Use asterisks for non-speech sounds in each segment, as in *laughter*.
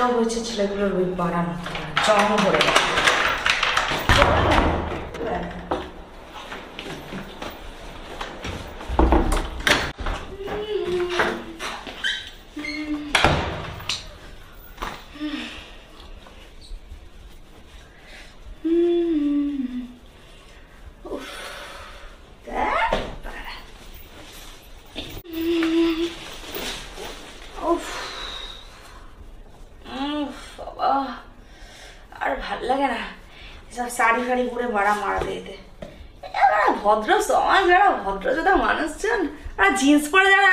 ճավոյցի չլեգլոր ու բարան։ Ճավոյ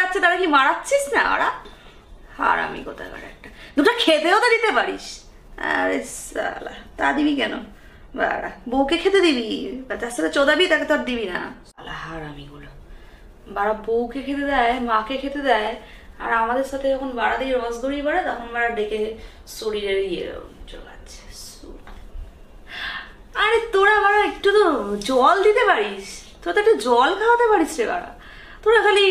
যাচ্ছে তারা কি মারাচ্ছিস না? ওরা? আর আমি কোথায় একটা। দুটো খেতেও তো দিতে পারিস। আরে সালা, তা দিবি কেন? বাড়া, বউকে খেতে দিবি? তার সাথে চোদাবি, তাকে তো আর দিবি না। সালা, হার আমিগুলো বাড়া বউকে খেতে দেয়, মাকে খেতে দেয়, আর আমাদের সাথে যখন বাড়া দিয়ে রসগড়ি বাড়ে তখন বাড়া ডেকে শরীরের ইয়ে চলাচ্ছে আরে তোরা বাড়া একটু তো জল দিতে পারিস। তোরা তো একটু জল খাওয়াতে পারিস রে বাড়া। তোরা খালি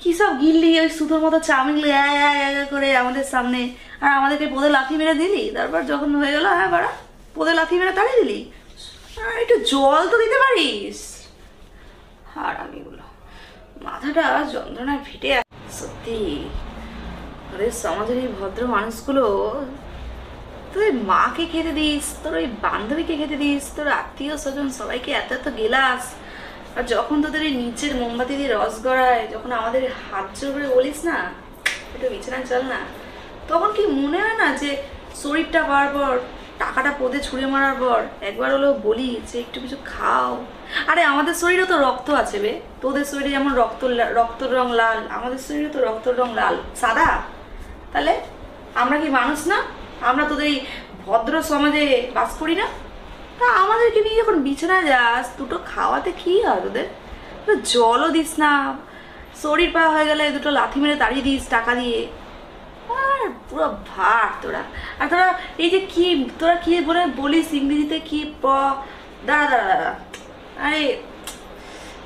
কি সব গিল্লি, ওই সুতোর মতো চাউমিন করে আমাদের সামনে। আর আমাদেরকে পদে লাথি মেরে দিলি? তারপর যখন হয়ে গেল হ্যাঁ বাড়া, পদে লাথি মেরে তাড়িয়ে দিলি? আর একটু জল তো দিতে পারিস। আর আমিগুলো। মাথাটা যন্ত্রণায় ফেটে সত্যি। ওদের সমাজের এই ভদ্র মানুষগুলো, তোর ওই মাকে খেতে দিস, তোর ওই বান্ধবীকে খেতে দিস, তোর আত্মীয় স্বজন সবাইকে এত এত গেলাস। আর যখন তোদের এই নিচের মোমবাতি দিয়ে রস গড়ায়, যখন আমাদের হাত জোর বলিস না, একটু বিছানায় চল না, তখন কি মনে হয় না যে শরীরটা পর টাকাটা পদে ছুঁড়ে মারার পর একবার হলেও বলি যে একটু কিছু খাও? আরে আমাদের শরীরে তো রক্ত আছে বে। তোদের শরীরে যেমন রক্ত রক্তর রং লাল, আমাদের শরীরে তো রক্তর রং লাল, সাদা। তাহলে আমরা কি মানুষ না? আমরা তোদের এই ভদ্র সমাজে বাস করি না? তা আমাদেরকে নিয়ে যখন বিছানায় যাস, দুটো খাওয়াতে কি হয় তোদের? জলও দিস না। শরীর পা হয়ে গেলে দুটো লাথি মেরে তাড়িয়ে দিস টাকা দিয়ে। আর পুরো ভাট তোরা। আর তোরা এই যে কি, তোরা কি বলে বলিস ইংরেজিতে কি প? দাঁড়া দাঁড়া দাঁড়া। আরে,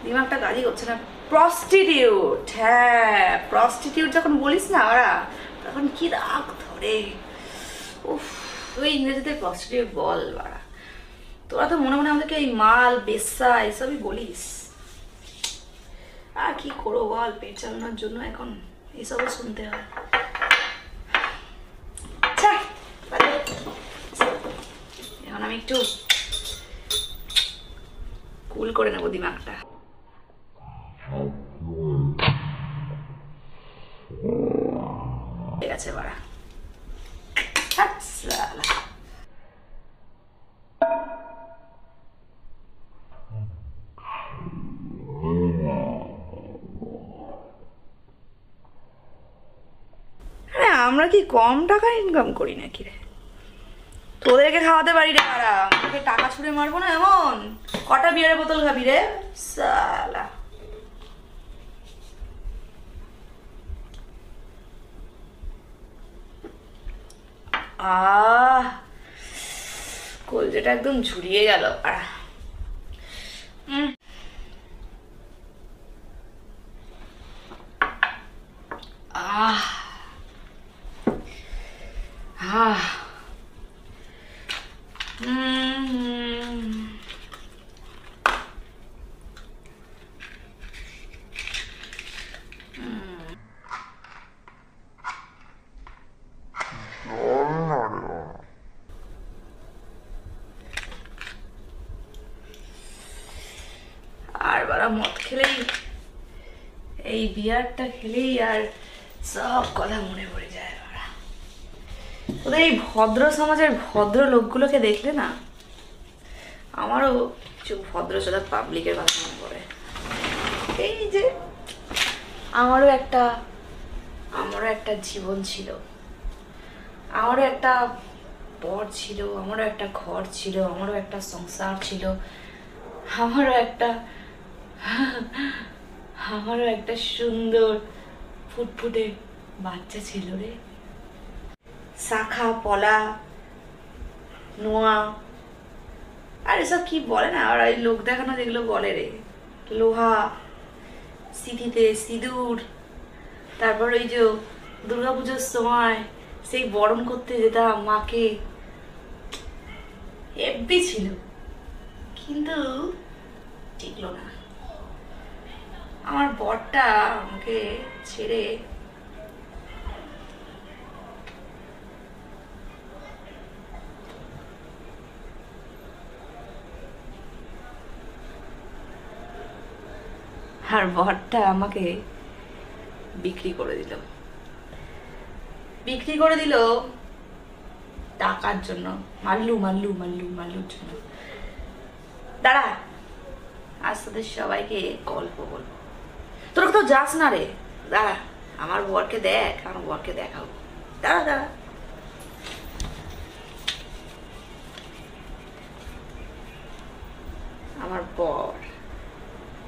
দিমাগটা কাজই করছে না। প্রস্টিটিউট হ্যাঁ প্রস্টিটিউট যখন বলিস না ওরা, তখন কি রাগ ধরে। উফ, ওই ইংরেজিতে প্রস্টিটিউট বল বাড়া। তোরা তো মনে মনে আমাদেরকে এই মাল বেসা এসবই বলিস? আর কি করব বল, পেট চালানোর জন্য এখন এসবও শুনতে হয়। এখন আমি একটু কুল করে নেব দিমাগটা। কম টাকা ইনকাম করি নাকি রে? তোদেরকে খাওয়াতে পারি রে মারা আমাকে টাকা ছুড়ে মারবো না এমন? কটা বিয়ারের বোতল খাবি রে? সালা। কলজেটা একদম ঝুরিয়ে গেল। আহ। উম। আর মদ খেলেই এই বিয়ারটা খেলেই আর সব কথা মনে পড়ে যায় ওদের এই ভদ্র সমাজের ভদ্র লোকগুলোকে দেখলে না, আমারও কিছু ভদ্র সাদা পাবলিকের কথা মনে পড়ে। এই যে, আমারও একটা আমারও একটা জীবন ছিল। আমারও একটা বর ছিল, আমারও একটা ঘর ছিল, আমারও একটা সংসার ছিল, আমারও একটা আমারও একটা সুন্দর ফুটফুটে বাচ্চা ছিল রে। শাখা, পলা, নোয়া। আর এসব কি বলে না? আর এই লোক দেখানো যেগুলো বলে রে। লোহা, সিঁথিতে সিঁদুর, তারপর ওই যে দুর্গাপুজোর সময় সেই বরণ করতে যেতাম মাকে। হেব্বি ছিল। কিন্তু টিকলো না। আমার বরটা আমাকে ছেড়ে আর বরটা আমাকে বিক্রি করে দিল। বিক্রি করে দিল টাকার জন্য, মাল্লু মাল্লু মাল্লু, মাল্লুর জন্য। দাঁড়া, আজ তোদের সবাইকে গল্প বলব। তোরা তো যাস না রে। দাঁড়া, আমার বরকে দেখ, আমার বরকে দেখাবো দাঁড়া দাঁড়া। আমার বর।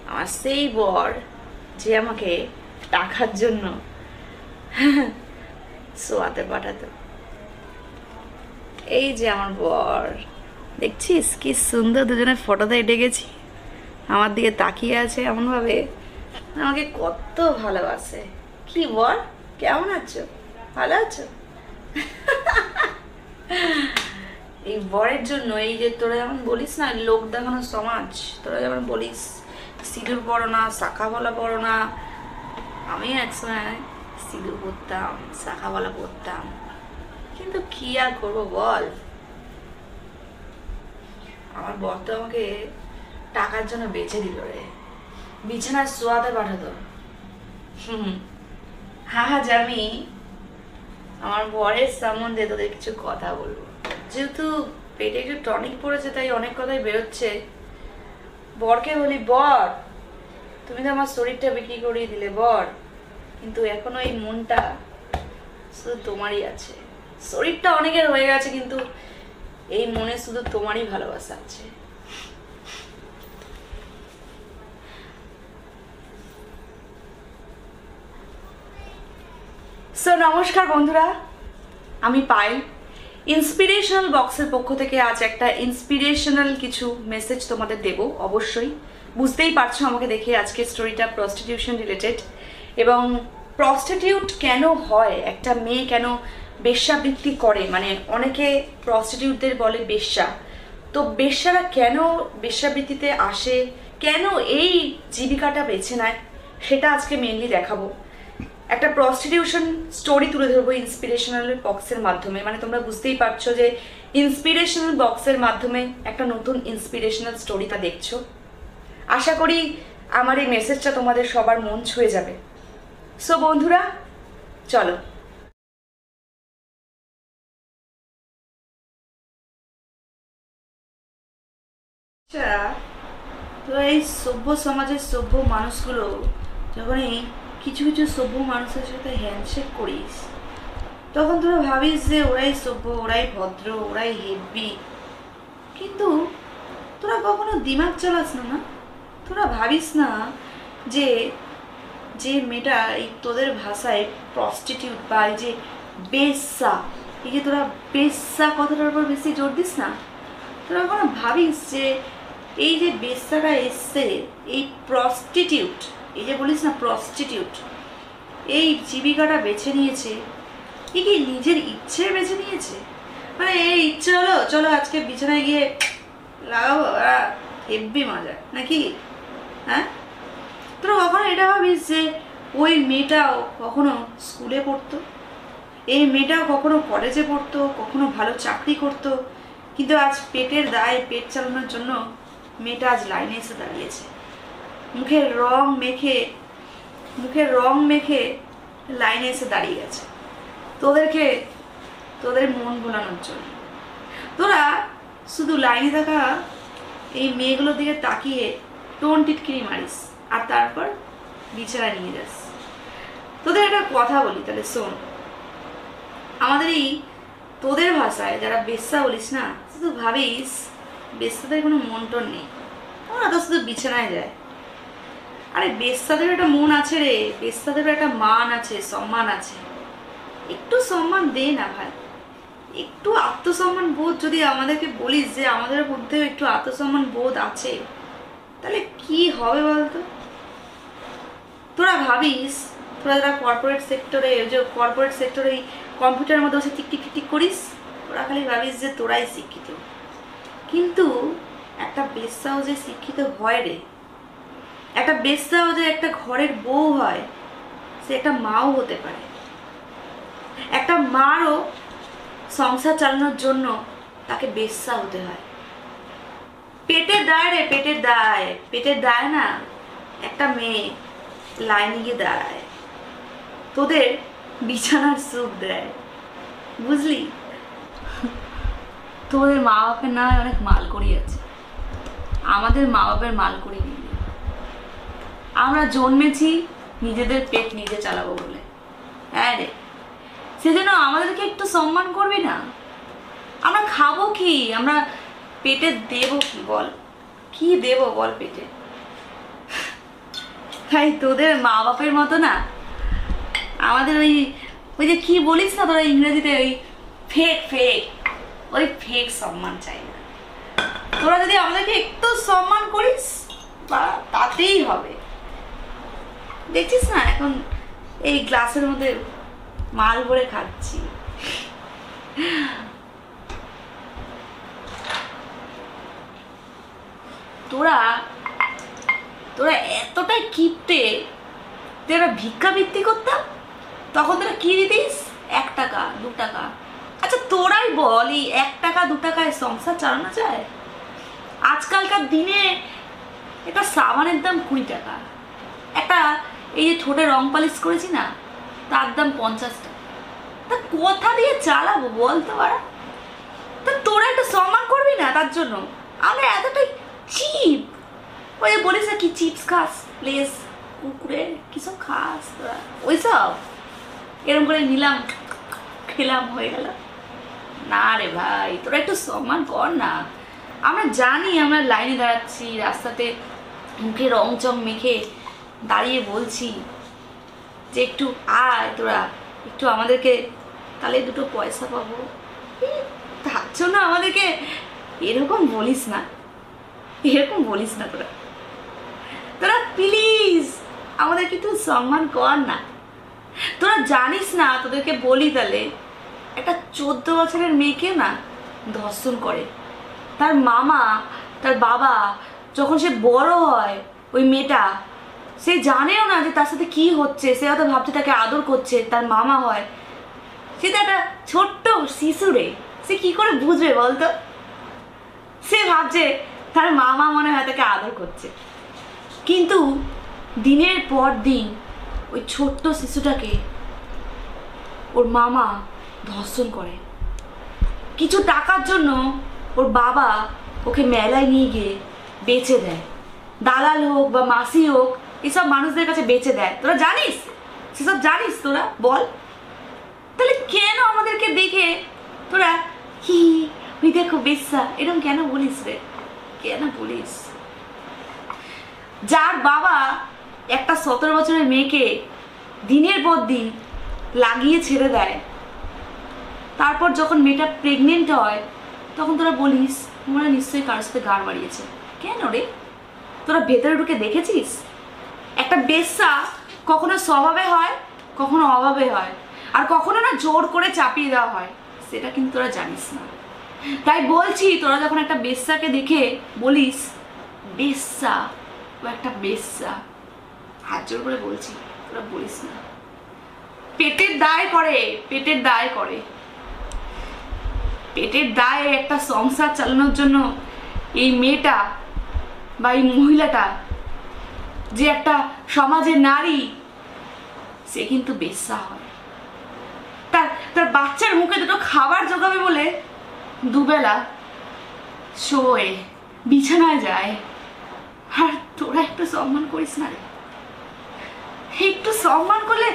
আমার সেই বর যে আমাকে টাকার জন্য সোয়াতে পাঠাতো। এই যে আমার বর। দেখছিস কি সুন্দর দুজনের ফটোতে এটে গেছি? আমার দিকে তাকিয়ে আছে এমনভাবে। আমাকে কত ভালোবাসে। কি বল কেমন আছো? ভালো আছো? এই বরের জন্য এই যে তোরা যেমন বলিস না লোক দেখানো সমাজ, তোরা যেমন বলিস সিঁদুর পড়ো না, শাখা বলা পড়ো না। আমি একসময় সিঁদুর পরতাম শাখা বলা পরতাম কিন্তু কি আর করব বল? আমার বর তো আমাকে টাকার জন্য বেঁচে দিল রে। বিছানায় শোয়াতে পাঠাতো। হুম হ্যাঁ হ্যাঁ জানি। আমার বরের সম্বন্ধে তোদের কিছু কথা বলব। যেহেতু পেটে একটু টনিক পড়েছে, তাই অনেক কথাই বেরোচ্ছে। বরকে বলি, বর, তুমি তো আমার শরীরটা বিক্রি করিয়ে দিলে, বর। কিন্তু এখনও এই মনটা শুধু তোমারই আছে। শরীরটা অনেকের হয়ে গেছে, কিন্তু এই মনে শুধু তোমারই ভালোবাসা আছে। সো নমস্কার বন্ধুরা, আমি পাইল ইন্সপিরেশনাল বক্সের পক্ষ থেকে আজ একটা ইন্সপিরেশনাল কিছু মেসেজ তোমাদের দেব, অবশ্যই। বুঝতেই পারছ আমাকে দেখে আজকে স্টোরিটা প্রস্টিটিউশন রিলেটেড এবং প্রস্টিটিউট কেন হয়, একটা মেয়ে কেন বেশ্যাবৃত্তি করে? মানে অনেকে প্রস্টিটিউটদের বলে বেশ্যা। তো বেশ্যারা কেন বেশ্যাবৃত্তিতে আসে? কেন এই জীবিকাটা বেছে নেয়? সেটা আজকে মেনলি দেখাবো। একটা প্রস্টিটিউশন স্টোরি তুলে ধরবো ইন্সপিরেশনাল বক্সের মাধ্যমে। মানে তোমরা বুঝতেই পারছ যে ইন্সপিরেশনাল বক্সের মাধ্যমে একটা নতুন ইন্সপিরেশনাল স্টোরিটা দেখছ। আশা করি আমার এই মেসেজটা তোমাদের সবার মন ছুঁয়ে যাবে। সো বন্ধুরা, চলো। আচ্ছা তো এই সভ্য সমাজের সভ্য মানুষগুলো যখন এই কিছু কিছু সভ্য মানুষের সাথে হ্যান্ডশেক করিস। তখন তোরা ভাবিস যে ওরাই সভ্য, ওরাই ভদ্র, ওরাই হেভি কিন্তু তোরা কখনো দিমাগ চালাস না না? তোরা ভাবিস না যে যে মেয়েটা এই তোদের ভাষায় প্রস্টিটিউট বা এই যে বেশ্যা, এই যে তোরা বেশ্যা কথাটার উপর বেশি জোর দিস না? তোরা কখনো ভাবিস যে এই যে বেশ্যাটা এসছে, এই প্রস্টিটিউট এই যে বলিস না প্রস্টিটিউট এই জীবিকাটা বেছে নিয়েছে। এ কি নিজের ইচ্ছে বেছে নিয়েছে? মানে এই ইচ্ছে হলো, চলো আজকে বিছানায় গিয়ে লাগাবো হেব্বি মজা, নাকি? হ্যাঁ? তোরা কখনো এটা ভাবিস যে ওই মেয়েটাও কখনো স্কুলে পড়তো? এই মেয়েটাও কখনো কলেজে পড়তো, কখনো ভালো চাকরি করতো, কিন্তু আজ পেটের দায় পেট চালানোর জন্য মেয়েটা আজ লাইনে এসে দাঁড়িয়েছে। মুখের রং মেখে, মুখের রং মেখে লাইনে এসে দাঁড়িয়ে গেছে। তোদেরকে, তোদের মন ভোলানোর জন্য। তোরা শুধু লাইনে থাকা এই মেয়েগুলোর দিকে তাকিয়ে টোন টিটকিরি মারিস আর তারপর বিছানায় নিয়ে যাস। তোদের একটা কথা বলি তাহলে শোন। আমাদের এই তোদের ভাষায় যারা বেশ্যা বলিস না, শুধু ভাবিস, বেশ্যাদের কোনো মন টন নেই। ওরা তো শুধু বিছানায় যায়। আরে বেশ্যাদের একটা মন আছে রে। বেশ্যাদের একটা মান আছে, সম্মান আছে। একটু সম্মান দে না ভাই। একটু আত্মসম্মান বোধ যদি আমাদেরকে বলিস যে আমাদের মধ্যেও একটু আত্মসম্মান বোধ আছে, তাহলে কি হবে বলতো? তোরা ভাবিস, তোরা যারা কর্পোরেট সেক্টরে যে কর্পোরেট সেক্টরে কম্পিউটারের মধ্যে বসে টিক টিক করিস তোরা খালি ভাবিস যে তোরাই শিক্ষিত। কিন্তু একটা বেশ্যাও যে শিক্ষিত হয় রে একটা বেশ্যাও যে একটা ঘরের বউ হয়, সে একটা মাও হতে পারে। একটা মারও সংসার চালানোর জন্য তাকে বেশ্যা হতে হয়। পেটের দায় রে, পেটের দায়। পেটের দায় না, একটা মেয়ে লাইনে গিয়ে দাঁড়ায়। তোদের বিছানার সুখ দেয়। বুঝলি? তোদের মা বাপের না অনেক মাল করি আছে আমাদের মা বাপের মাল করি নেই আমরা জন্মেছি নিজেদের পেট নিজে চালাবো বলে। হ্যাঁ রে। সেজন্য আমাদেরকে একটু সম্মান করবি না? আমরা খাব কি? আমরা পেটে দেব কি? বল। কি দেব বল পেটে? তাই তোদের মা বাপের মতো না? আমাদের ওই ওই যে কি বলিস না তোরা ইংরেজিতে ওই ফেক ফেক ওই ফেক সম্মান চাই না। তোরা যদি আমাদেরকে একটু সম্মান করিস, বা তাতেই হবে। দেখছিস না, এখন এই গ্লাসের মধ্যে মাল ভরে খাচ্ছি। তোরা তোরা এতটাই কিপটে তোরা ভিক্ষাবৃত্তি করতাম, তখন তোরা কি দিতিস? এক টাকা, দু টাকা। আচ্ছা তোরাই বল, এই এক টাকা, দু টাকায় সংসার চালানো যায়? আজকালকার দিনে একটা সাবানের দাম কুড়ি টাকা। একটা এই যে ঠোঁটে রং পালিশ করেছি না, তার দাম পঞ্চাশ টাকা তা কোথা দিয়ে চালাবো বল তো বাড়া? তা তোরা একটু সম্মান করবি না তার জন্য? আমরা এতটাই চিপ ওই যে বলিস না কি চিপস খাস, লেস, কুকুরে কিসব খাস তোরা? ওইসব এরকম করে নিলাম, খেলাম, হয়ে গেল। না রে ভাই, তোরা একটু সম্মান কর না। আমরা জানি আমরা লাইনে দাঁড়াচ্ছি, রাস্তাতে মুখে রং চং মেখে দাঁড়িয়ে বলছি যে একটু আয় তোরা, একটু আমাদেরকে তাহলে দুটো পয়সা পাবো। তার জন্য আমাদেরকে এরকম বলিস না, এরকম বলিস না তোরা। তোরা প্লিজ আমাদের কিন্তু সম্মান কর না। তোরা জানিস না, তোদেরকে বলি তাহলে, একটা চোদ্দ বছরের মেয়েকে না ধর্ষণ করে। তার মামা, তার বাবা, যখন সে বড় হয়, ওই মেয়েটা সে জানেও না যে তার সাথে কি হচ্ছে, সে হয়তো ভাবছে তাকে আদর করছে, তার মামা হয়। সে তো একটা ছোট্ট শিশুরে সে কি করে বুঝবে বলতো? সে ভাবছে তার মামা মনে হয় তাকে আদর করছে। কিন্তু দিনের পর দিন ওই ছোট্ট শিশুটাকে ওর মামা ধর্ষণ করে। কিছু টাকার জন্য ওর বাবা ওকে মেলায় নিয়ে গিয়ে বেচে দেয়। দালাল হোক বা মাসি হোক এসব মানুষদের কাছে বেঁচে দেয়। তোরা জানিস? সেসব জানিস তোরা? বল। তাহলে কেন আমাদেরকে দেখে তোরা হি, ওই দেখো বেশ্যা এরকম কেন বলিস রে? কেন বলিস? যার বাবা একটা সতেরো বছরের মেয়েকে দিনের পর দিন লাগিয়ে ছেড়ে দেয়। তারপর যখন মেয়েটা প্রেগনেন্ট হয়, তখন তোরা বলিস তোমরা নিশ্চয়ই কারোর সাথে গাড় বাড়িয়েছে। কেন রে? তোরা ভেতরে ঢুকে দেখেছিস? একটা বেশ্যা কখনো স্বভাবে হয়, কখনো অভাবে হয়। আর কখনো না জোর করে চাপিয়ে দেওয়া হয়। সেটা কিন্তু তোরা জানিস না। তাই বলছি, তোরা যখন একটা বেশ্যাকে দেখে বলিস, বেশ্যা, ও একটা বেশ্যা। হাত জোর করে বলছি, তোরা বলিস না। পেটের দায় করে, পেটের দায় করে। পেটের দায়ে একটা সংসার চালানোর জন্য এই মেয়েটা বা এই মহিলাটা যে একটা সমাজের নারী, সে কিন্তু বেশ্যা হয়। তার তার বাচ্চার মুখে দুটো খাবার জোগাবে বলে দুবেলা শোয়ে, বিছানায় যায়। আর তোরা একটু সম্মান করিস না রে। একটু সম্মান করলে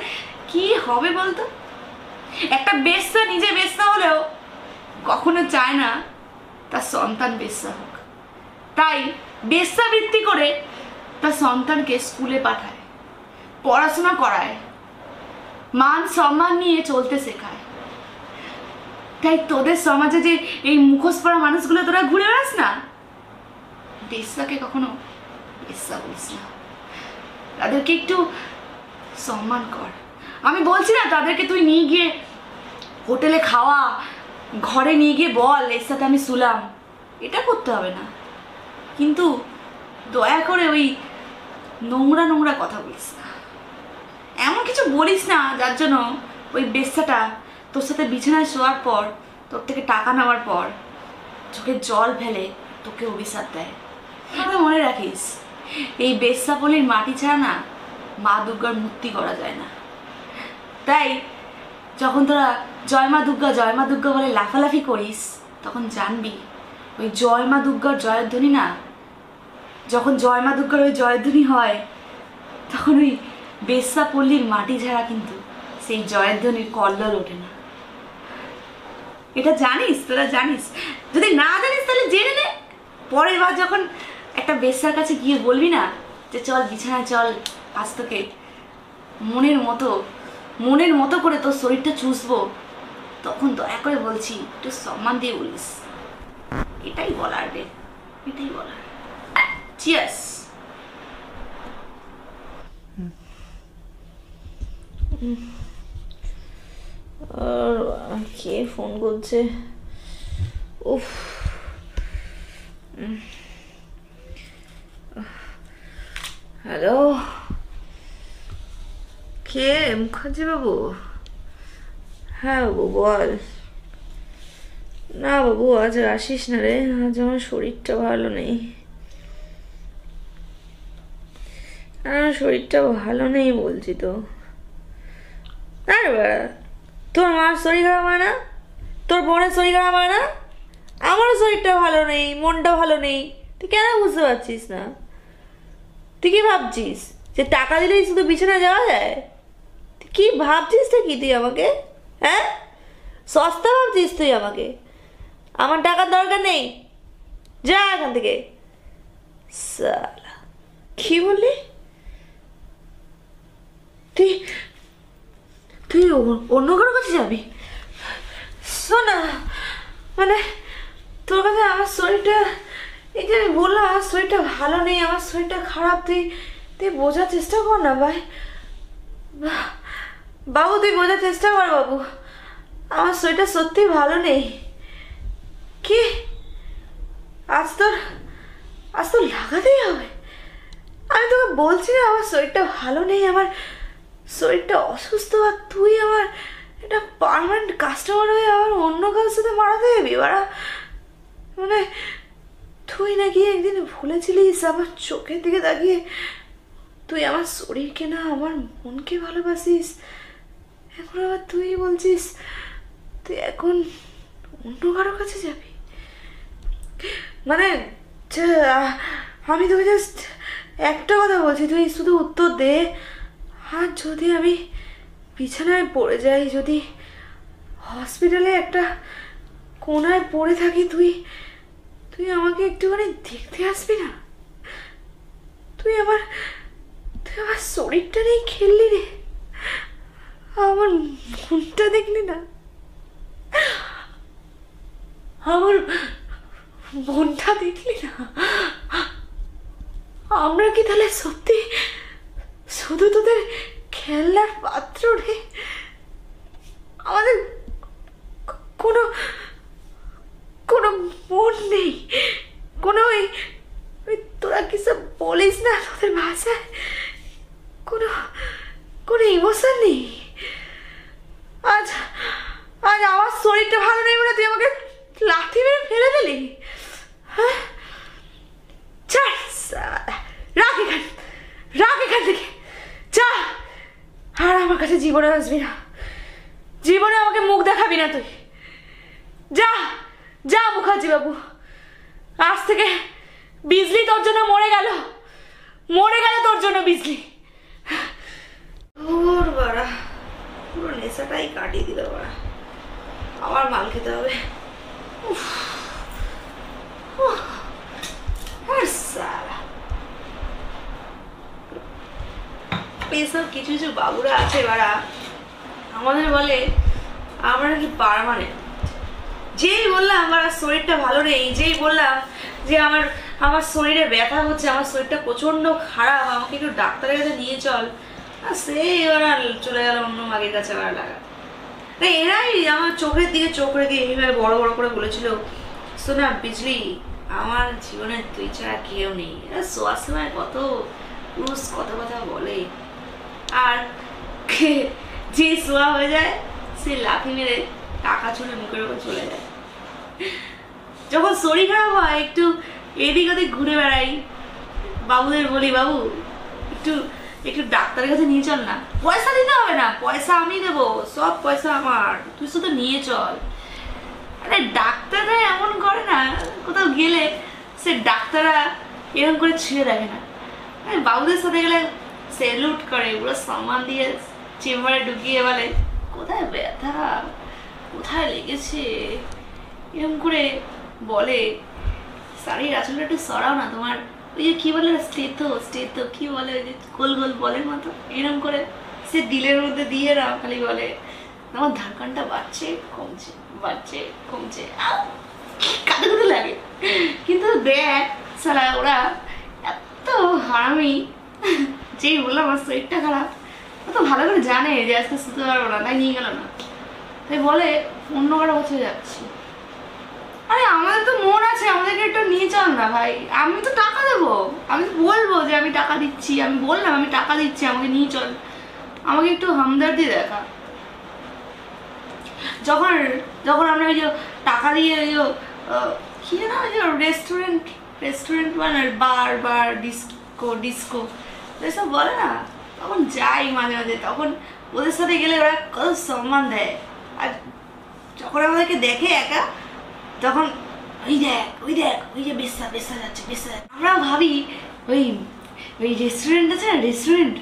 কি হবে বলতো? একটা বেশ্যা, নিজে বেশ্যা হলেও কখনো চায় না তার সন্তান বেশ্যা হোক। তাই বেশ্যাবৃত্তি করে তার সন্তানকে স্কুলে পাঠায়, পড়াশোনা করায়, মান সম্মান নিয়ে চলতে শেখায়। তাই তোদের সমাজে যে এই মুখোশ পড়া মানুষগুলো তোরা ঘুরে বেড়াস না? বেশ্যাকে কখনো বেশ্যা বলিস না। তাদেরকে একটু সম্মান কর। আমি বলছি না তাদেরকে তুই নিয়ে গিয়ে হোটেলে খাওয়া, ঘরে নিয়ে গিয়ে বল, এর সাথে আমি শুলাম। এটা করতে হবে না। কিন্তু দয়া করে ওই নোংরা নোংরা কথা বলিস না। এমন কিছু বলিস না যার জন্য ওই বেশ্যাটা তোর সাথে বিছানায় শোয়ার পর, তোর থেকে টাকা নেওয়ার পর, চোখে জল ফেলে তোকে অভিশাপ দেয়। কথা মনে রাখিস, এই বেশ্যাপলির মাটি ছাড়া না মা দুর্গার মূর্তি করা যায় না। তাই যখন তোরা জয় মা দুর্গা, জয় মা দুর্গা বলে লাফালাফি করিস, তখন জানবি ওই জয় মা দুর্গার জয়ধ্বনি না যখন জয় মা দুর্গার ওই জয়ধ্বনি হয়, তখন ওই বেশ্যা পল্লীর মাটি ঝাড়া কিন্তু সেই জয়ধ্বনির কল্লোল ওঠে না। এটা জানিস? তোরা জানিস? যদি না জানিস তাহলে জেনে নে। পরের বার যখন একটা বেশ্যার কাছে গিয়ে বলবি না, যে চল বিছানায় চল, আজ তোকে মনের মতো মনের মতো করে তোর শরীরটা চুষবো, তখন দয়া করে বলছি, একটু সম্মান দিয়ে বলিস। এটাই বলার রে এটাই বলার। চিয়ার্স আর কে ফোন করছে? উফ। হ্যালো? কে? মুখার্জি বাবু? হ্যাঁ বাবু, বল। না বাবু, আজ আসিস না রে। আজ আমার শরীরটা ভালো নেই আমার শরীরটা ভালো নেই বলছি তো। আর বাড়া তোর মার শরীর খারাপ হয় না? তোর বোনের শরীর খারাপ হয় না? আমারও শরীরটা ভালো নেই, মনটা ভালো নেই। তুই কেন বুঝতে পারছিস না? তুই কি ভাবছিস যে টাকা দিলেই শুধু বিছানায় যাওয়া যায়? তুই কি ভাবছিস তো কি তুই আমাকে? হ্যাঁ? সস্তা ভাবছিস তুই আমাকে? আমার টাকার দরকার নেই। যা এখান থেকে। সালা, কি বললি? তুই তুই অন্য কারোর কাছে যাবি? শোনা মানে তোর কাছে আমার শরীরটা, এই যে আমি বললাম, আমার শরীরটা ভালো নেই, আমার শরীরটা খারাপ, তুই তুই বোঝার চেষ্টা কর না ভাই। বাবু, তুই বোঝার চেষ্টা কর বাবু। আমার শরীরটা সত্যি ভালো নেই। কি? আজ তোর আজ তোর লাগাতেই হবে। আমি তোকে বলছি না, আমার শরীরটা ভালো নেই, আমার শরীরটা অসুস্থ আর তুই আমার এটা পারমানেন্ট কাস্টমার হয়ে আমার অন্য কারোর সাথে মারাতে যাবি? বাড়া মানে তুই নাকি একদিন ভুলেছিলিস আমার চোখের দিকে তাকিয়ে? তুই আমার শরীরকে না, আমার মনকে ভালোবাসিস। এখন আবার তুই বলছিস, তুই এখন অন্য কারোর কাছে যাবি? মানে আমি তোকে জাস্ট একটা কথা বলছি, তুই শুধু উত্তর দে। আর যদি আমি বিছানায় পড়ে যাই, যদি হসপিটালে একটা কোনায় পড়ে থাকি, তুই তুই আমাকে একটুখানি দেখতে আসবি না? তুই আমার তুই আমার শরীরটা নিয়ে খেললি রে। আমার মনটা দেখলি না। আমার মনটা দেখলি না। আমরা কি তাহলে সত্যি শুধু তোদের খেলনার পাত্র রে? আমাদের কোনো কোনো মন নেই। কোনো ওই তোরা কি সব বলিস না তোদের ভাষায়? কোনো কোনো ইমোশন নেই। আজ আজ আমার শরীরটা ভালো নেই বলে তুই আমাকে লাথি মেরে ফেলে দিলি? হ্যাঁ? ছাড় সালা। রাখ এখান রাখ এখান থেকে যা আর আমার কাছে জীবনে আসবি না। জীবনে আমাকে মুখ দেখাবি না তুই। যা যা মুখার্জি বাবু। আজ থেকে বিজলি তোর জন্য মরে গেল। মরে গেল তোর জন্য বিজলি। ওর বাড়া, পুরো নেশাটাই কাটিয়ে দিল বাড়া। আবার মাল খেতে হবে। আর সালা। এসব কিছু কিছু বাবুরা আছে বাড়া আমাদের বলে, আমরা নাকি পারমানেন্ট যেই বললাম আমার শরীরটা ভালো নেই। যেই বললাম যে, আমার আমার শরীরে ব্যথা হচ্ছে, আমার শরীরটা প্রচণ্ড খারাপ, আমাকে একটু ডাক্তারের কাছে নিয়ে চল। আর সেই এবার চলে গেল অন্য মাগের কাছে আবার লাগা। না এরাই আমার চোখের দিকে চোখ রেখে এইভাবে বড় বড় করে বলেছিল শোনা বিজলি, আমার জীবনে তুই ছাড়া কেউ নেই। শোয়ার সময় কত পুরুষ কত কথা বলে। আর যে শোয়া হয়ে যায়, সে লাফি মেরে টাকা ছুঁড়ে মুখের উপর চলে যায়। যখন শরীর খারাপ হয়, একটু এদিক ওদিক ঘুরে বেড়াই। বাবুদের বলি, বাবু, একটু একটু ডাক্তারের কাছে নিয়ে চল না। পয়সা দিতে হবে না, পয়সা আমি দেবো, সব পয়সা আমার, তুই শুধু নিয়ে চল। আরে, ডাক্তাররা এমন করে না, কোথাও গেলে সে ডাক্তাররা এরকম করে ছিঁড়ে দেখে না। বাবুদের সাথে গেলে স্যালুট করে পুরো সম্মান দিয়ে চেম্বারে ঢুকিয়ে বলে, কোথায় ব্যথা? কোথায় লেগেছে? এরকম করে বলে শাড়ির আসলে একটু সরাও না তোমার। ওই যে কী বলে স্টেথো স্টেথো কী বলে ওই যে, গোল গোল বলের মতো। এরকম করে সে দিলের মধ্যে দিয়ে না, খালি বলে আমার ধারকানটা বাড়ছে, কমছে বাড়ছে, কমছে! কাঁদে কাঁদে লাগে। কিন্তু দেখ সারা ওরা এত হারামি। *laughs* যেই বললাম, আমার শরীরটা খারাপ। ও তো ভালো করে জানে যে আজকে শুতে পারব না, তাই নিয়ে গেল না। তাই বলে অন্য কারও বছর যাচ্ছি? আরে, আমাদের তো মন আছে, আমাদেরকে একটু নিয়ে চল না ভাই। আমি তো টাকা দেবো। আমি তো বলব যে আমি টাকা দিচ্ছি। আমি বললাম, আমি টাকা দিচ্ছি, আমাকে নিয়ে চল। আমাকে একটু হামদার্দি দেখা। যখন যখন আমরা ওই যে টাকা দিয়ে ওই যে কি যেন ওই যে রেস্টুরেন্ট রেস্টুরেন্ট মানে বার বার ডিস্কো ডিস্কো এসব বলে না। তখন যাই মাঝে মাঝে, তখন ওদের সাথে গেলে ওরা কত সম্মান দেয়। আর যখন আমাদেরকে দেখে একা, তখন ওই দেখ ওই দেখ, ওই যে বেসা বেসা যাচ্ছে বেসা আমরা ভাবি, ওই ওই রেস্টুরেন্ট আছে না রেস্টুরেন্ট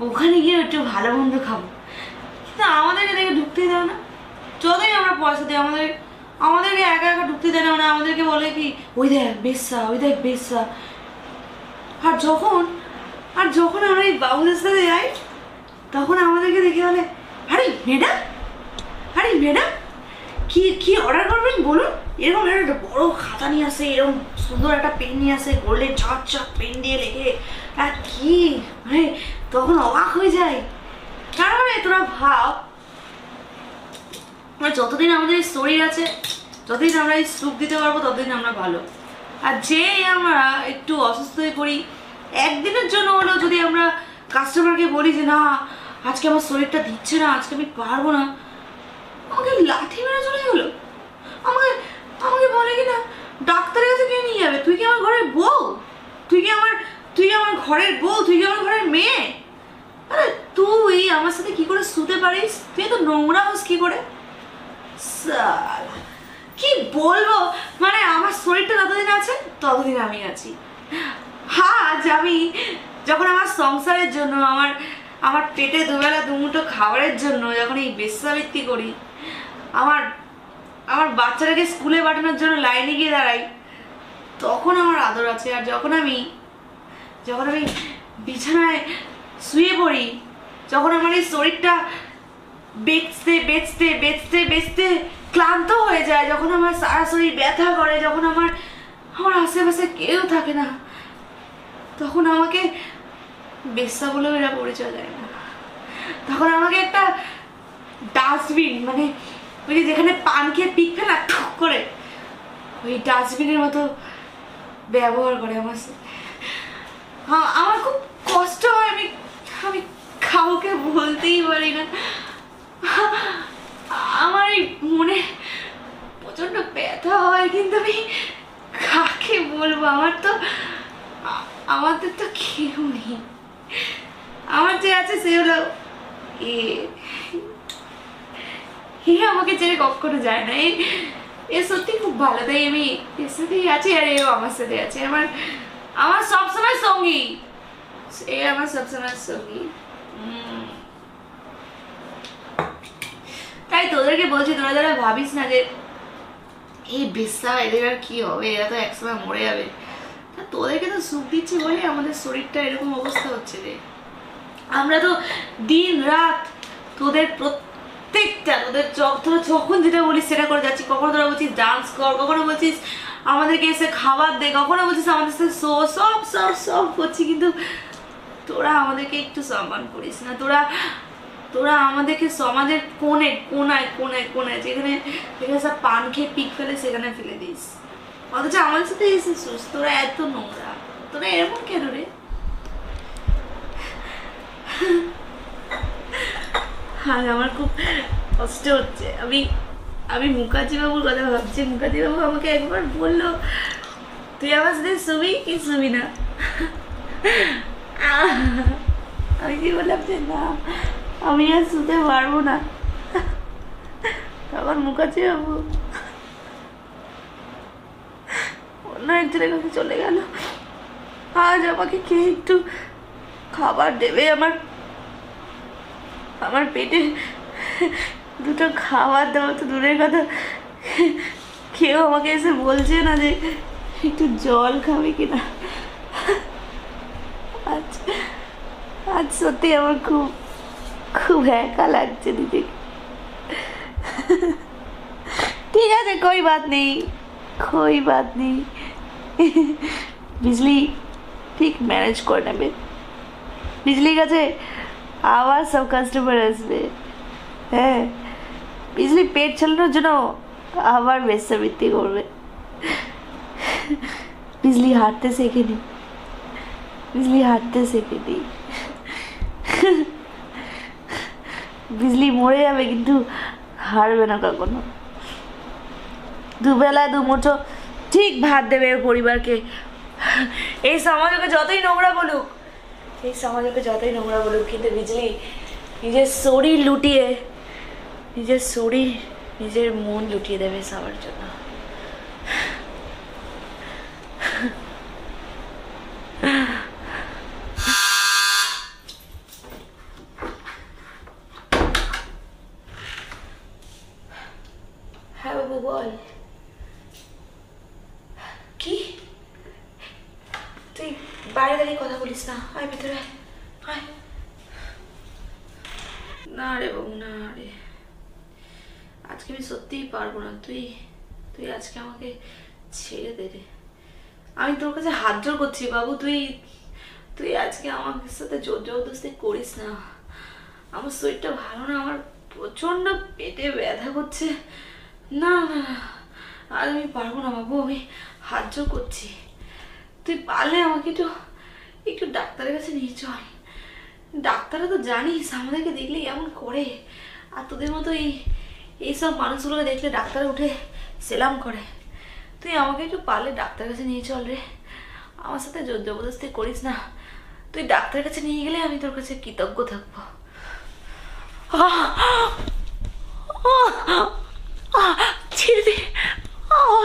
ওখানে গিয়ে একটু ভালো মন্দ খাব। কিন্তু আমাদেরকে দেখে ঢুকতেই দেয় না। যতই আমরা পয়সা দিই, আমাদের, আমাদেরকে একা একা ঢুকতে দেয় না মানে আমাদেরকে বলে কি, ওই দেখ বেসা ওই দেখ বেসা আর যখন আর যখন আমরা এই বাবুদের সাথে যাই, তখন আমাদেরকে দেখে বলে, আরে, ম্যাডাম আরে, ম্যাডাম, কি কি অর্ডার করবেন বলুন? এরকম একটা বড় খাতা নিয়ে আসে, এরকম সুন্দর একটা পেন নিয়ে আসে গোল্ডেন চট চক পেন দিয়ে লেখে। আর কি? মানে তখন অবাক হয়ে যায় তারপরে তোরা ভাব মানে যতদিন আমাদের শরীর আছে, যতদিন আমরা এই সুখ দিতে পারব, ততদিন আমরা ভালো। আর যেই আমরা একটু অসুস্থ হয়ে পড়ি একদিনের জন্য হলেও যদি আমরা কাস্টমারকে বলি যে, না, আজকে আমার শরীরটা দিচ্ছে না, আজকে আমি পারব না। আমাকে লাঠি মেরে চলে গেলো। আমাকে আমাকে বলে কি না, ডাক্তারের কাছে কে নিয়ে যাবে। তুই কি আমার ঘরের বউ? তুই কি আমার, তুই আমার ঘরের বউ? তুই কি আমার ঘরের মেয়ে? আরে তুই আমার সাথে কি করে শুতে পারিস? তুই তো নোংরা হোস কি করে? কি বলব? মানে আমার শরীরটা যতদিন আছে, ততদিন আমি আছি। আজ আমি যখন আমার সংসারের জন্য, আমার আমার পেটে দুবেলা দুমুঠো খাবারের জন্য যখন এই বেশ্যাবৃত্তি করি, আমার আমার বাচ্চাটাকে স্কুলে পাঠানোর জন্য লাইনে গিয়ে দাঁড়াই, তখন আমার আদর আছে। আর যখন আমি যখন আমি বিছানায় শুয়ে পড়ি, যখন আমার এই শরীরটা বেচতে বেচতে বেচতে বেচতে ক্লান্ত হয়ে যায়, যখন আমার সারা শরীর ব্যথা করে, যখন আমার আমার আশেপাশে কেউ থাকে না তখন আমাকে বেশ্যা বলেও এরা পরিচয় দেয় না তখন আমাকে একটা ডাস্টবিন মানে ওই যেখানে পান খেয়ে পিক ফেলা, ঠুক করে ওই ডাস্টবিনের মতো ব্যবহার করে আমার আমার খুব কষ্ট হয়, আমি আমি কাউকে বলতেই পারি না। আমার এই মনে প্রচণ্ড ব্যথা হয়, কিন্তু আমি কাকে বলব? আমার তো আমাদের তো কেউ নেই। আমার যে আছে সে হলো আমাকে ছেড়ে কখনো যায় না। এ এ সত্যি খুব ভালো। তাই আমি এর সাথেই আছি আর এও আমার সাথে আছে। আমার আমার সবসময় সঙ্গী। এ আমার সবসময় সঙ্গী। তাই তোদেরকে বলছি, তোরা যারা ভাবিস না যে এই বেশ্যা, এদের আর কি হবে? এরা তো একসময় মরে যাবে। তোদেরকে তো সুখ দিচ্ছি বলে আমাদের শরীরটা এরকম অবস্থা হচ্ছে রে। আমরা তো দিন, রাত তোদের প্রত্যেকটা, তোদের তোরা যখন যেটা বলিস সেটা করে যাচ্ছি। কখনো তোরা বলছিস ডান্স কর, কখনো বলছিস আমাদেরকে এসে খাবার দে, কখনো বলছিস আমাদের সাথে শো, সব সব সব করছি। কিন্তু তোরা আমাদেরকে একটু সম্মান করিস না। তোরা তোরা আমাদেরকে সমাজের কোণে কোনায় কোনায় কোনায় যেখানে যেখানে সব পান খেয়ে পিক ফেলে সেখানে ফেলে দিস। অথচ আমাদের সাথে এসেছিস? তোরা এত নোংরা। তোরা এরকম কেন রে? আর আমার খুব কষ্ট হচ্ছে। আমি আমি মুখার্জি বাবুর কথা ভাবছি। মুখার্জি বাবু আমাকে একবার বলল, তুই আমার সাথে শুবি কি শুবি না? আমি কি বললাম যে, না, আমি আর শুতে পারব না। তখন মুখার্জি বাবু অন্য একজনের কাছে চলে গেল। আজ আমাকে কে একটু খাবার দেবে আমার? আমার পেটে দুটো খাবার দেওয়া তো দূরের কথা। কেউ আমাকে এসে বলছে না যে একটু জল খাবে কিনা। আজ আজ সত্যি আমার খুব খুব একা লাগছে দিদি। ঠিক আছে, কই বাত নেই, কই বাদ নেই। *laughs* বিজলি ঠিক ম্যানেজ করে নেবে। বিজলির কাছে আবার সব কাস্টমার আসবে। হ্যাঁ বিজলি পেট চালানোর জন্য আবার বেশ্যাবৃত্তি করবে। বিজলি হাঁটতে শেখেনি। বিজলি হাঁটতে শেখেনি। বিজলি মরে যাবে কিন্তু হারবে না কখনো। দুবেলা দুমুঠো ঠিক ভাত দেবে পরিবারকে। এই সমাজ ওকে যতই নোংরা বলুক, এই সমাজ ওকে যতই নোংরা বলুক, কিন্তু বিজলি নিজের শরীর লুটিয়ে, নিজের শরীর, নিজের মন লুটিয়ে দেবে সবার জন্য হ্যাঁ বাবু বল কি তুই বাইরে দাঁড়িয়ে কথা বলিস না আয় ভেতরে আয় আয় না রে বাবু না রে আজকে আমি সত্যিই পারব না তুই তুই আজকে আমাকে ছেড়ে দে রে আমি তোর জোর করছি বাবু তুই তুই আজকে আমার সাথে জোর জবরদস্তি করিস না। আমার শরীরটা ভালো না আমার প্রচণ্ড পেটে ব্যথা করছে। না না না, আর আমি পারব না বাবু আমি হাত জোর করছি। তুই পারলে আমাকে একটু একটু ডাক্তারের কাছে নিয়ে চল। ডাক্তাররা তো জানিস আমাদেরকে দেখলে এমন করে। আর তোদের মতো এই এইসব মানুষগুলোকে দেখলে ডাক্তার উঠে সেলাম করে। তুই আমাকে একটু পারলে ডাক্তারের কাছে নিয়ে চল রে। আমার সাথে জোর জবরদস্তি করিস না। তুই ডাক্তারের কাছে নিয়ে গেলে আমি তোর কাছে কৃতজ্ঞ থাকব।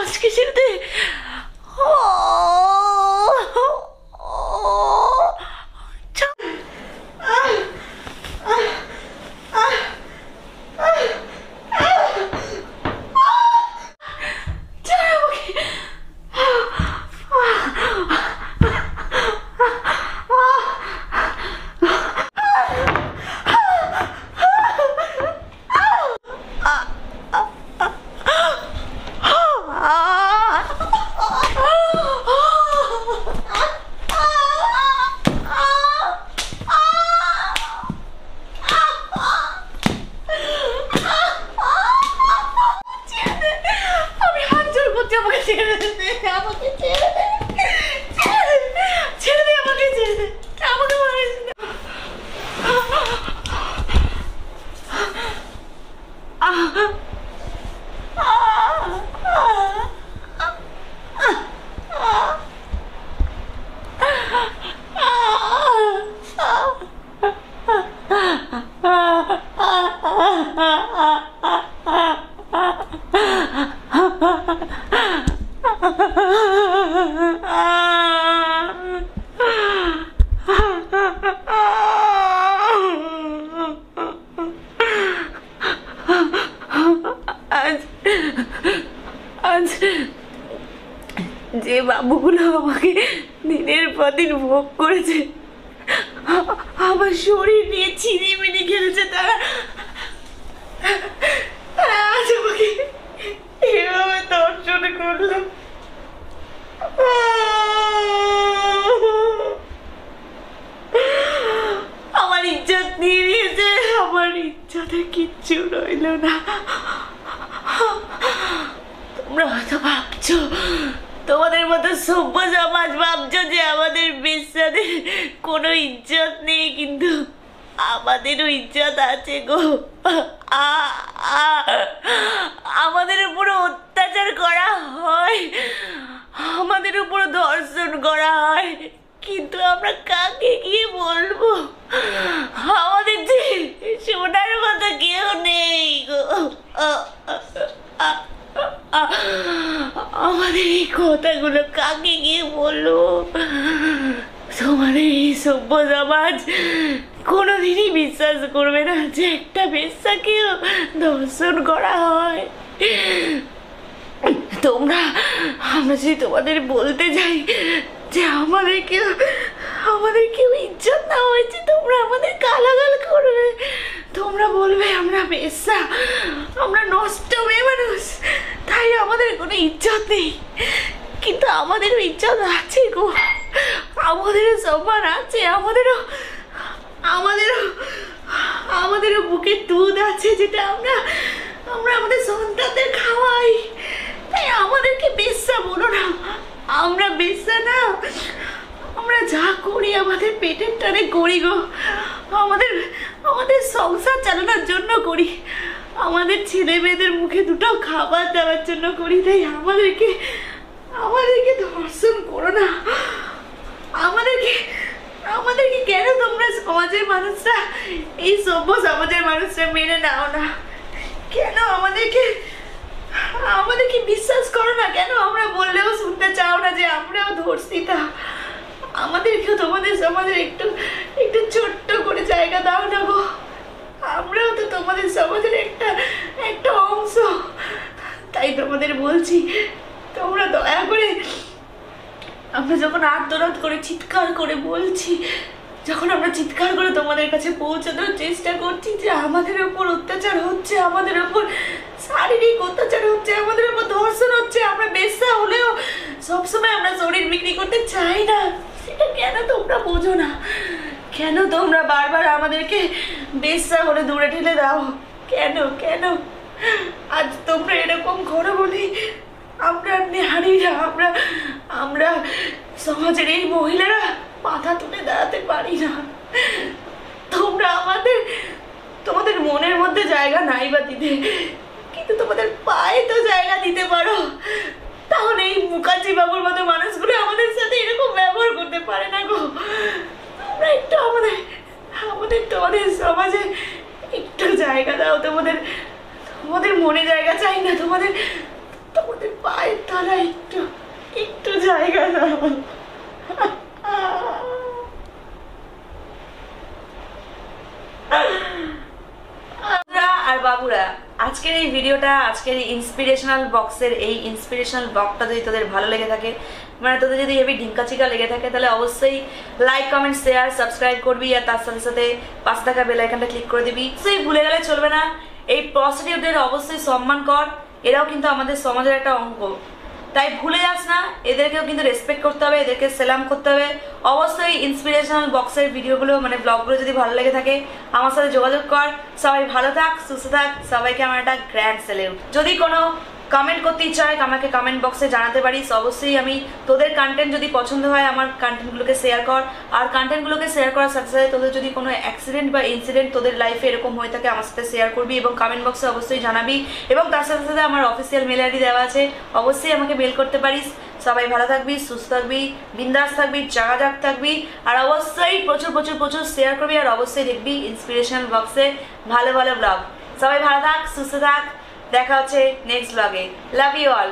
আজকে ছেড়ে দে। আহ! কিচ্ছু রইল না। তোমরা হয়তো ভাবছ, তোমাদের মতো সভ্য সমাজ ভাবছ যে আমাদের বিশ্বাদের কোনো ইজ্জত নেই, কিন্তু আমাদেরও ইজ্জত আছে গো। আমাদের উপরে অত্যাচার করা হয়, আমাদের উপর ধর্ষণ করা হয়। কিন্তু আমরা কাকে গিয়ে বলব? আমাদের যে সোনার মতো কেউ নেই গো। আমাদের এই কথাগুলো কাকে গিয়ে বলব? তোমাদের এই সভ্য সমাজ কোনোদিনই বিশ্বাস করবে না যে একটা বেশ্যাকেও দর্শন করা হয়। তোমরা, আমরা যদি তোমাদের বলতে যাই যে আমাদেরকে আমাদের কেউ ইজ্জত না হয়েছে, তোমরা আমাদের গালাগাল করবে তোমরা বলবে, আমরা বেশ্যা, আমরা নষ্ট মেয়ে মানুষ, তাই আমাদের কোনো ইজ্জত নেই। কিন্তু আমাদেরও ইজ্জত আছে গো। আমাদেরও সম্মান আছে, আমাদেরও আমাদেরও আমাদেরও বুকে দুধ আছে যেটা আমরা আমরা আমাদের সন্তানদের খাওয়াই। তাই আমাদেরকে বেশ্যা বলো না। আমরা বেশ্যা না। আমরা যা করি আমাদের পেটের টানে করি গো। আমাদের আমাদের সংসার চালানোর জন্য করি। আমাদের ছেলে মেয়েদের মুখে দুটো খাবার দেওয়ার জন্য করি, তাই আমাদেরকে আমাদেরকে ধর্ষণ করো না। আমাদেরকে আমাদেরকে কেন তোমরা সমাজের মানুষরা, এই সভ্য সমাজের মানুষরা মেনে নাও না? কেন আমাদেরকে আমাদেরকে বিশ্বাস করো না কেন? আমরা বললেও শুনতে চাও না যে আমরাও ধর্ষিতা আমাদেরকেও তোমাদের সমাজের একটু একটু ছোট্ট করে জায়গা দাও না গো। আমরাও তো তোমাদের সমাজের একটা একটা অংশ। তাই তোমাদের বলছি, তোমরা দয়া করে আমরা যখন আত্মনাদ করে চিৎকার করে বলছি যখন আমরা চিৎকার করে তোমাদের কাছে পৌঁছানোর চেষ্টা করছি যে আমাদের ওপর অত্যাচার হচ্ছে, আমাদের ওপর শারীরিক অত্যাচার হচ্ছে, আমাদের ওপর ধর্ষণ হচ্ছে, আমরা বেশ্যা হলেও সবসময় আমরা শরীর বিক্রি করতে চাই না। সেটা কেন তোমরা বোঝো না? কেন তোমরা বারবার আমাদেরকে বেশ্যা হলে দূরে ঠেলে দাও? কেন কেন? আজ তোমরা এরকম করো বলি আমরা নেহারিরা আমরা আমরা সমাজের এই মহিলারা মাথা তুলে দাঁড়াতে পারি না। তোমরা আমাদের, তোমাদের মনের মধ্যে জায়গা নাই বা দিতে। কিন্তু তোমাদের পায়ে তো জায়গা দিতে পারো। তাহলে এই মুখার্জি বাবুর মতো মানুষগুলো আমাদের সাথে এরকম ব্যবহার করতে পারে না গো। তোমরা একটু আমাদের আমাদের, তোমাদের সমাজে একটু জায়গা দাও। তোমাদের তোমাদের মনে জায়গা চাই না। তোমাদের তোমাদের পায়ের তলায় একটু একটু জায়গা দাও। আজকের এই ভিডিওটা, আজকের এই ইন্সপিরেশনাল বক্সের এই ইন্সপিরেশনাল ব্লগটা যদি তোদের ভালো লেগে থাকে মানে তোদের যদি হেভি ঢিঙ্কা চিকা লেগে থাকে, তাহলে অবশ্যই লাইক কমেন্ট শেয়ার সাবস্ক্রাইব করবি আর তার সাথে সাথে পাঁচ টাকা বেল আইকনটা ক্লিক করে দিবি। সেই ভুলে গেলে চলবে না। এই প্রসিডিউরদের অবশ্যই সম্মান কর। এরাও কিন্তু আমাদের সমাজের একটা অঙ্গ। তাই ভুলে যাস না, এদেরকেও কিন্তু রেসপেক্ট করতে হবে, এদেরকে সেলাম করতে হবে। অবশ্যই ইন্সপিরেশনাল বক্সের ভিডিওগুলো মানে ব্লগগুলো যদি ভালো লেগে থাকে, আমার সাথে যোগাযোগ কর। সবাই ভালো থাক, সুস্থ থাক, সবাইকে আমার একটা গ্র্যান্ড সেলিউট যদি কোনো কমেন্ট করতে ইচ্ছা হয় আমাকে কমেন্ট বক্সে জানাতে পারিস। অবশ্যই আমি তোদের কন্টেন্ট যদি পছন্দ হয়, আমার কন্টেন্টগুলোকে শেয়ার কর। আর কন্টেন্টগুলোকে শেয়ার করার সাথে সাথে তোদের যদি কোনো অ্যাক্সিডেন্ট বা ইনসিডেন্ট তোদের লাইফে এরকম হয়ে থাকে, আমার সাথে শেয়ার করবি এবং কমেন্ট বক্সে অবশ্যই জানাবি। এবং তার সাথে সাথে আমার অফিসিয়াল মেল আইডি দেওয়া আছে। অবশ্যই আমাকে মেল করতে পারিস। সবাই ভালো থাকবি, সুস্থ থাকবি, বিন্দাস থাকবি, জাগাজাগ থাকবি। আর অবশ্যই প্রচুর প্রচুর প্রচুর শেয়ার করবি। আর অবশ্যই দেখবি ইন্সপিরেশনাল বক্সে ভালো ভালো ব্লগ সবাই ভালো থাক, সুস্থ থাক। দেখা হচ্ছে নেক্সট ব্লগে লাভ ইউ অল